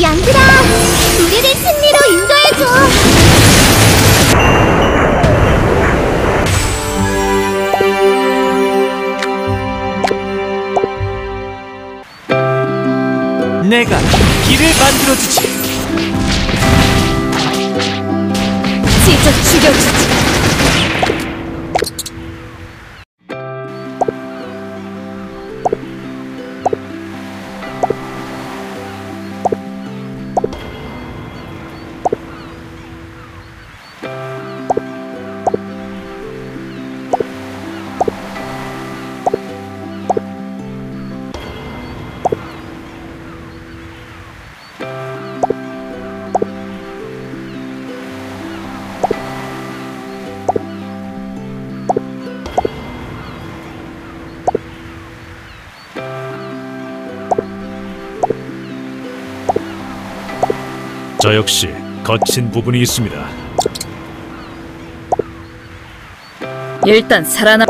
양들아, 우리를 승리로 인도해줘. 내가 길을 만들어주지. 직접 죽여주지. 저 역시 거친 부분이 있습니다. 일단 살아남